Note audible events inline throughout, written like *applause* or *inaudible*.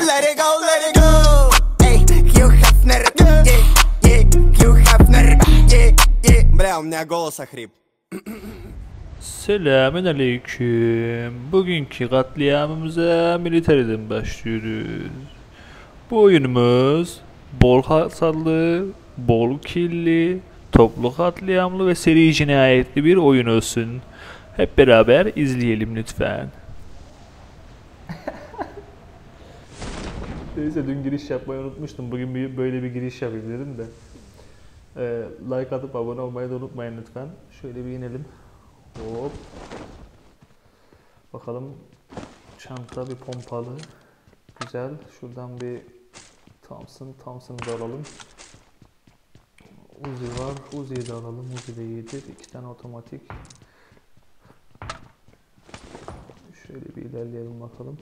Let it go, let it go. Эй, Хью Хафнер, yeah, yeah, Хью Хафнер, yeah, yeah. Бля, у меня голос охрип. Selamün aleyküm. Bugünkü katliamımıza militeriden başlıyoruz. Bu oyunumuz bol hasarlı, bol killi, toplu katliamlı ve seri cinayetli bir oyun olsun. Hep beraber izleyelim lütfen. Neyse dün giriş yapmayı unutmuştum. Bugün bir, böyle bir giriş yapayım dedim de. Ee, like atıp abone olmayı da unutmayın lütfen. Şöyle bir inelim. Hop. Bakalım çanta bir pompalı. Güzel. Şuradan bir Thompson, Thompson'ı da alalım. Uzi var. Uzi'yi de alalım. Uzi de iyidir. İki tane otomatik. Şöyle bir ilerleyelim bakalım.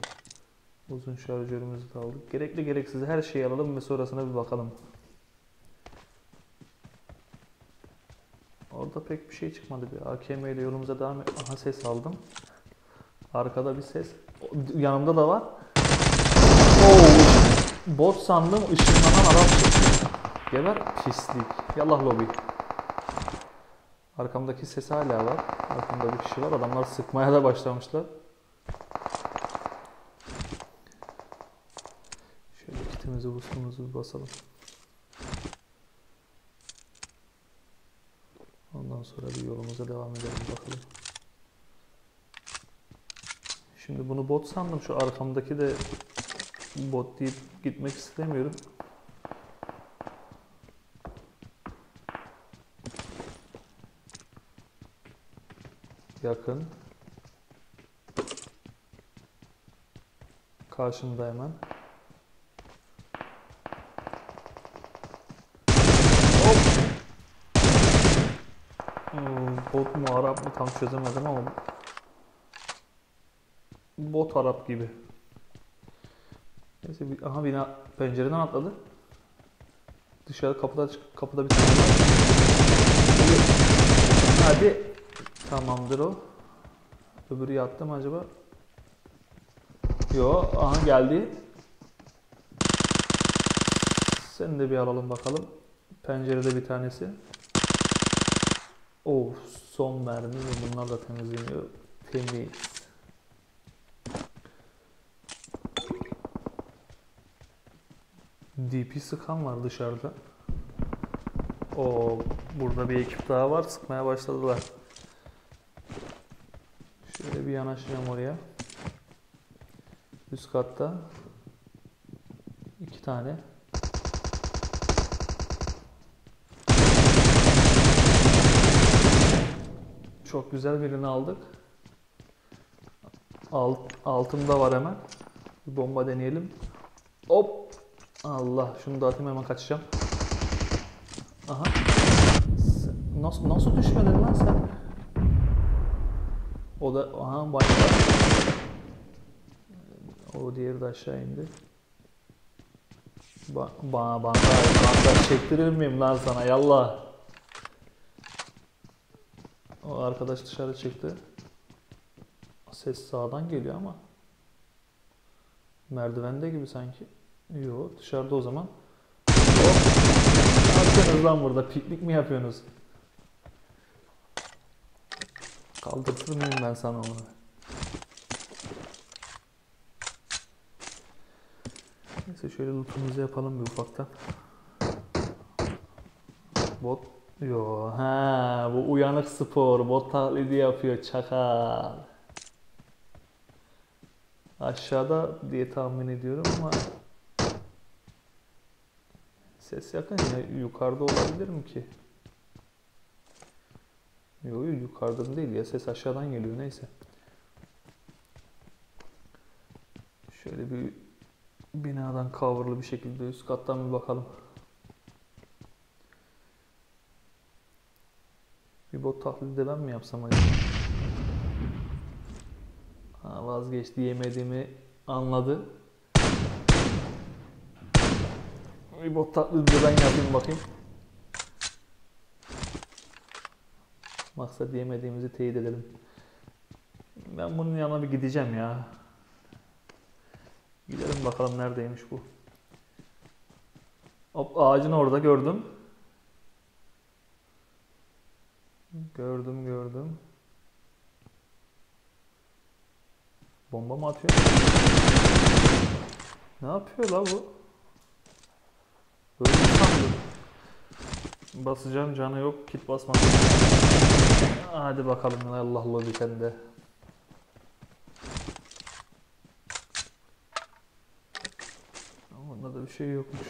Uzun şarjörümüzü de aldık. Gerekli gereksiz her şeyi alalım ve sonrasına bir bakalım. Orada pek bir şey çıkmadı. Bir AKM ile yolumuza devam et. Aha ses aldım. Arkada bir ses. Yanımda da var. Oo, bot sandım. ışınlanan adam çıktı. Geber pislik. Yallah lobi. Arkamdaki ses hala var. Arkamda bir kişi var. Adamlar sıkmaya da başlamışlar. Şöyle bir basalım. Ondan sonra bir yolumuza devam edelim bakalım. Şimdi bunu bot sandım. Şu arkamdaki de bot deyip gitmek istemiyorum. Yakın. Karşımda hemen. Hmm, bot mu Arap mı tam çözemedim ama bot Arap gibi. Neyse bir, aha bina pencereden atladı. Dışarı kapıda kapıda bir tane. Hadi tamamdır o. Öbürü yattı mı acaba? Yo aha geldi. Seni de bir alalım bakalım. Pencerede bir tanesi. Of son mermi ve bunlar da temizleniyor. Temiz. DP sıkan var dışarıda. O burada bir ekip daha var. Sıkmaya başladılar. Şöyle bir yanaşacağım oraya. Üst katta iki tane. Çok güzel birini aldık. Alt, altında var hemen. Bir bomba deneyelim. Hop. Allah şunu da atayım hemen kaçacağım. Aha. Nasıl, nasıl düşmedin lan sen? O da aha bayağı. O diğeri de aşağı indi. Ba bana bandaj, bandaj çektirir miyim lan sana yallah. Arkadaş dışarı çıktı. Ses sağdan geliyor ama. Merdivende gibi sanki. Yok dışarıda o zaman. Hop. Ne lan burada? Piknik mi yapıyorsunuz? Kaldırtır mıyım ben sana onu? Neyse şöyle lootumuzu yapalım bir ufaktan. Bot Yo ha bu uyanık spor bot taklidi yapıyor çakal. Aşağıda diye tahmin ediyorum ama ses yakın ya yukarıda olabilir mi ki? Yok yok yukarıdan değil ya ses aşağıdan geliyor neyse. Şöyle bir binadan coverlı bir şekilde üst kattan bir bakalım. Bir bot taklidi de ben mi yapsam acaba? Ha, vazgeçti yemediğimi anladı. Bir bot taklidi de ben yapayım bakayım. Maksat yemediğimizi teyit edelim. Ben bunun yanına bir gideceğim ya. Gidelim bakalım neredeymiş bu. Hop ağacın orada gördüm. Gördüm gördüm. Bomba mı atıyor? Ne yapıyor la bu? Öldü sandım. Basacağım canı yok. Kit basmak. Hadi bakalım Allah Allah bir sende. Ama onda da bir şey yokmuş.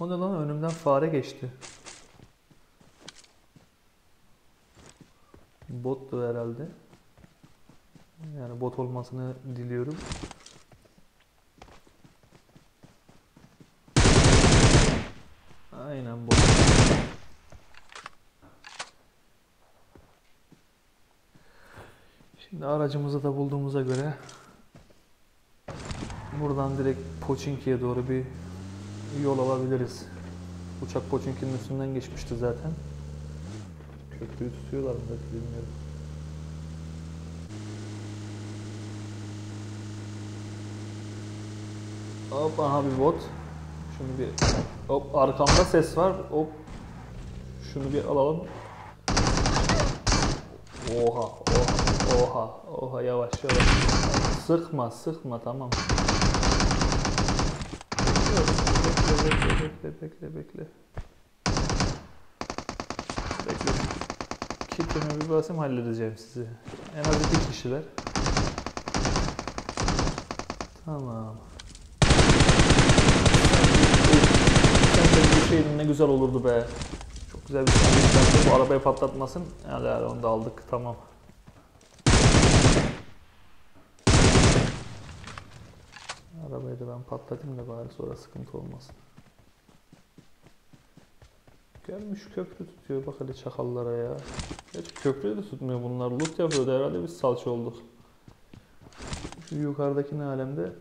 O ne lan önümden fare geçti. Bottu herhalde. Yani bot olmasını diliyorum. Aynen bot. Şimdi aracımızı da bulduğumuza göre buradan direkt Poçinki'ye doğru bir yol alabiliriz. Uçak Poçinki'nin üstünden geçmişti zaten. Köprüyü tutuyorlar mı belki bilmiyorum. Hop aha bir bot. Şunu bir hop arkamda ses var. Hop şunu bir alalım. Oha oha oha oha yavaş yavaş. Sıkma sıkma tamam. Bekle bekle bekle bekle bekle. Kitime bir basayım halledeceğim sizi. En az iki kişiler. Tamam. Sen de bir şeyin ne güzel olurdu be. Çok güzel bir şey. Bu arabayı patlatmasın. Yani yani onu da aldık. Tamam. Arabayı da ben patlatayım da bari sonra sıkıntı olmasın. Gelmiş köprü tutuyor bak hele çakallara ya. Gerçi köprüyü de tutmuyor bunlar. Loot yapıyordu herhalde biz salça olduk. Şu yukarıdaki ne alemde?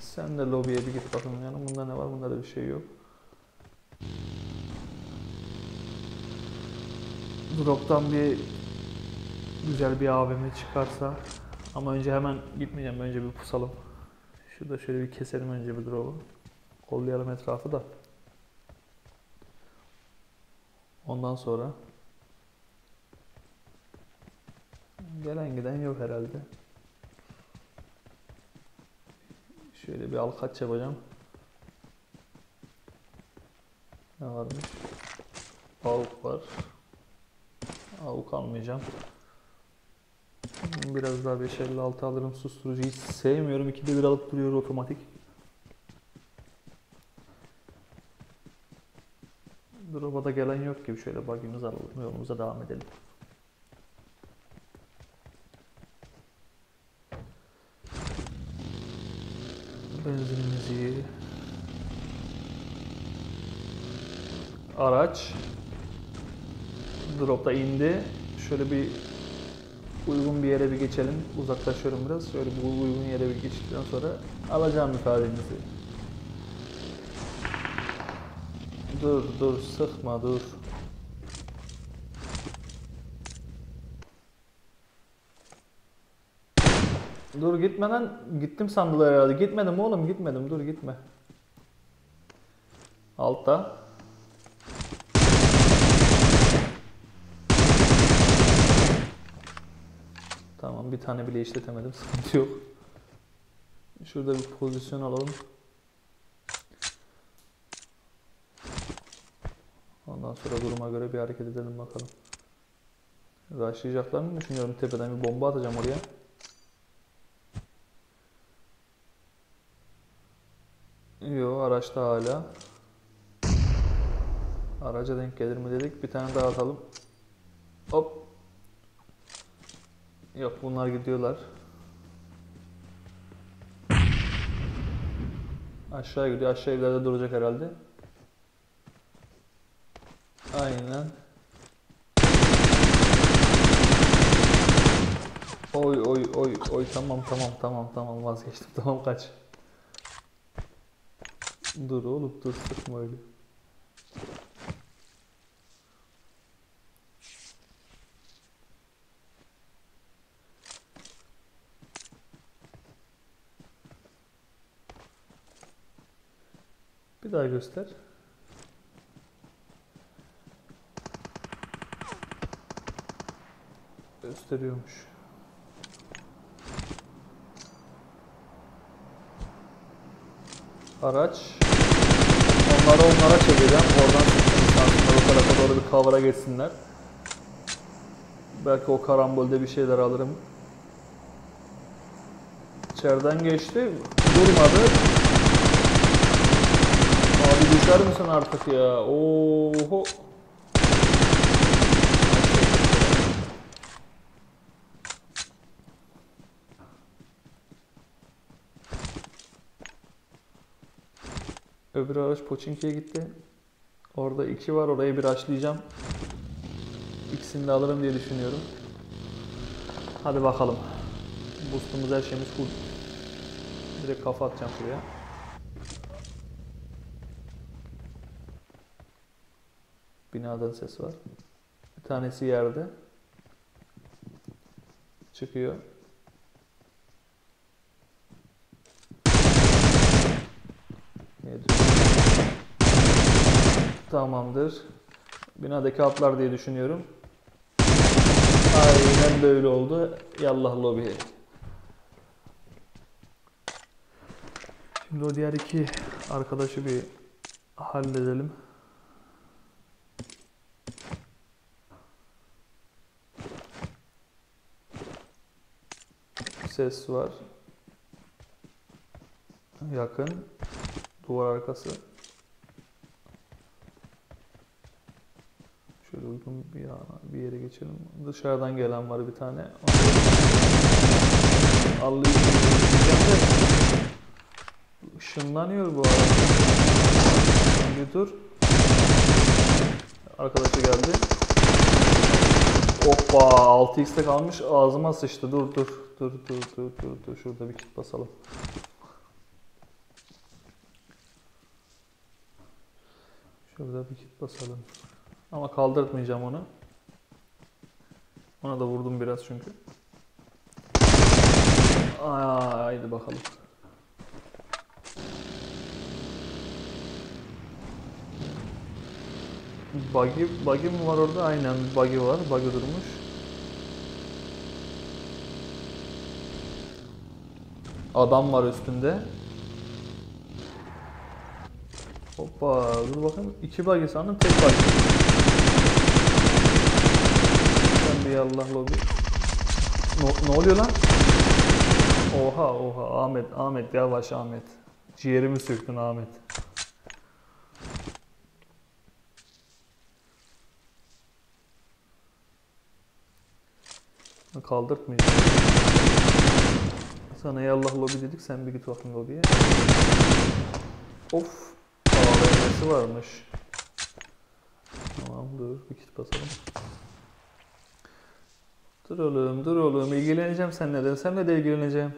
Sen de lobiye bir git bakın yani bunda ne var bunda da bir şey yok. Drop'tan bir güzel bir AVM çıkarsa ama önce hemen gitmeyeceğim önce bir pusalım. Şurada şöyle bir keselim önce bir drop'u. Kollayalım etrafı da. Ondan sonra gelen giden yok herhalde. Şöyle bir alkaç yapacağım. Ne varmış? Avuk var. Avuk almayacağım. Biraz daha 556 alırım susturucu. Hiç sevmiyorum. İkide bir alıp duruyor otomatik. Drop'a da gelen yok gibi. Şöyle bug'imizi alalım. Yolumuza devam edelim. Benzinimizi Araç Drop'ta indi. Şöyle bir uygun bir yere bir geçelim. Uzaklaşıyorum biraz. Şöyle bir uygun yere bir geçtikten sonra alacağım ifadenizi. Dur dur sıkma dur. Dur gitmeden gittim sandılar herhalde. Gitmedim oğlum gitmedim dur gitme. Altta. Tamam bir tane bile işletemedim sıkıntı yok. Şurada bir pozisyon alalım. Ondan sonra duruma göre bir hareket edelim bakalım. Rushlayacaklarını düşünüyorum tepeden bir bomba atacağım oraya. Yo araçta hala. Araca denk gelir mi dedik. Bir tane daha atalım. Hop. Yok bunlar gidiyorlar. Aşağı gidiyor. Aşağı evlerde duracak herhalde. Aynen. Oy oy oy oy tamam tamam tamam tamam vazgeçtim *laughs* tamam kaç. Dur oğlum dur sıkma öyle. Bir daha göster. Gösteriyormuş. Araç. Onları onlara çevireceğim. Oradan insanlar o tarafa doğru bir cover'a geçsinler. Belki o karambolde bir şeyler alırım. İçeriden geçti. Durmadı. Abi düşer misin artık ya? Oho. Öbür araç Poçinki'ye gitti. Orada iki var. Orayı bir açlayacağım. İkisini de alırım diye düşünüyorum. Hadi bakalım. Boostumuz her şeyimiz full. Direkt kafa atacağım şuraya. Binadan ses var. Bir tanesi yerde. Çıkıyor. Ne diyor? Tamamdır. Binadaki atlar diye düşünüyorum. Aynen böyle oldu. Yallah lobi. Şimdi o diğer iki arkadaşı bir halledelim. Ses var. Yakın. Duvar arkası. Uygun bir, bir yere geçelim. Dışarıdan gelen var bir tane. Allah'ı Işınlanıyor bu arada. Bir dur. Arkadaşı geldi. Hoppa 6x'te kalmış ağzıma sıçtı. Dur dur dur dur dur dur dur. Şurada bir kit basalım. Şurada bir kit basalım. Ama kaldırtmayacağım onu. Ona da vurdum biraz çünkü. Aa, haydi bakalım. Buggy, buggy mi var orada? Aynen buggy var. Buggy durmuş. Adam var üstünde. Hoppa dur bakayım. İki buggy sandım tek buggy. Sen bir Allah lobi. Ne, ne oluyor lan? Oha oha Ahmet Ahmet yavaş Ahmet. Ciğerimi söktün Ahmet. Kaldırtmayacağım. Sana ya Allah lobi dedik sen bir git bakayım lobiye. Of. AVM'si varmış. Tamam dur bir kit basalım. Dur oğlum dur oğlum ilgileneceğim seninle de. Seninle de ilgileneceğim.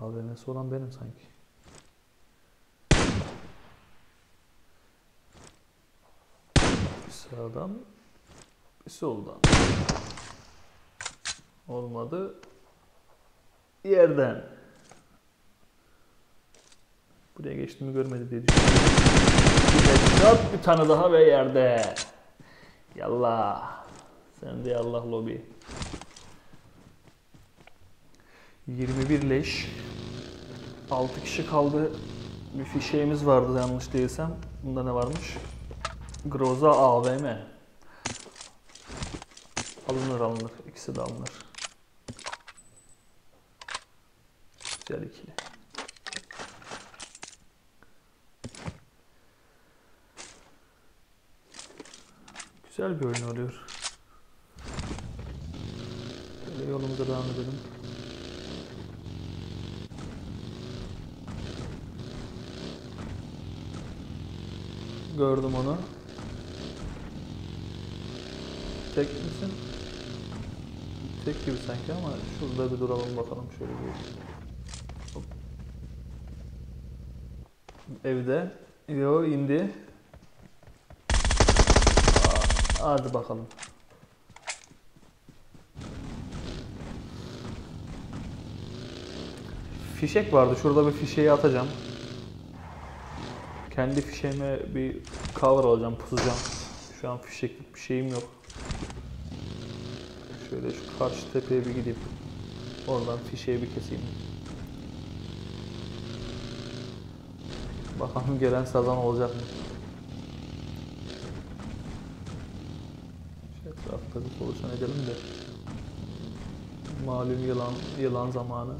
AVM'si olan benim sanki. Bir sağdan bir soldan. Olmadı. Yerden. Buraya geçtiğimi görmedi diye düşünüyorum. Bir bir tane daha ve yerde. Yallah. Sen de Allah lobi. 21 leş. 6 kişi kaldı. Bir fişeğimiz vardı yanlış değilsem. Bunda ne varmış? Groza AVM. Alınır alınır. İkisi de alınır. Güzel ikili. Güzel bir oyun oluyor. Böyle yolumuza devam edelim. Gördüm onu. Tek misin? Tek gibi sanki ama şurada bir duralım bakalım şöyle bir. Evde. Yo indi. Hadi bakalım. Fişek vardı. Şurada bir fişeği atacağım. Kendi fişeğime bir cover alacağım, pusacağım. Şu an fişeklik bir şeyim yok. Şöyle şu karşı tepeye bir gideyim. Oradan fişeği bir keseyim. Bakalım gelen sazan olacak mı? Etrafta bir solucan edelim de. Malum yılan, yılan zamanı.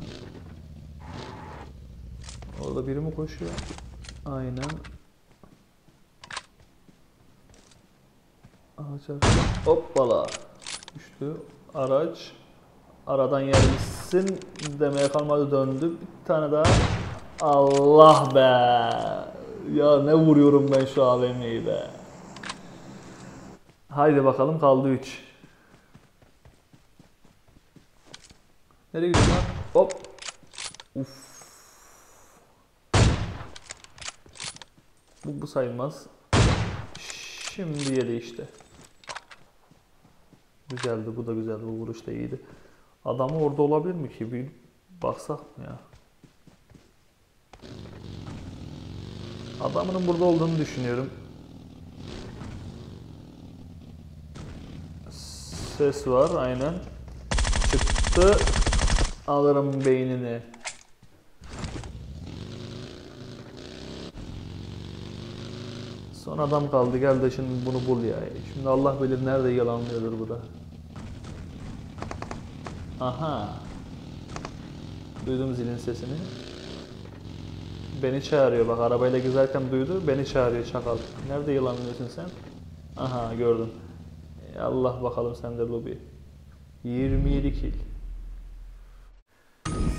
Orada biri mi koşuyor? Aynen. Ağaç. Hoppala. Düştü. Araç. Aradan yermişsin demeye kalmadı döndü. Bir tane daha. Allah be. Ya ne vuruyorum ben şu AVM'yi be. Haydi bakalım kaldı 3. Nereye gidiyorsun lan? Hop. Uf. Bu, bu sayılmaz. Şimdi yedi işte. Güzeldi bu da güzeldi. Bu vuruş da iyiydi. Adamı orada olabilir mi ki? Bir baksak mı ya? Adamının burada olduğunu düşünüyorum. Ses var aynen. Çıktı. Alırım beynini. Son adam kaldı. Gel de şimdi bunu bul ya. Şimdi Allah bilir nerede yalanlıyordur bu da. Aha. Duydum zilin sesini. Beni çağırıyor bak arabayla gezerken duydu. Beni çağırıyor çakal. Nerede yılanlıyorsun sen? Aha gördüm. E, Allah bakalım sen de lobi. 27 kill.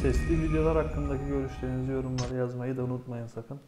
Sesli videolar hakkındaki görüşlerinizi yorumlara yazmayı da unutmayın sakın.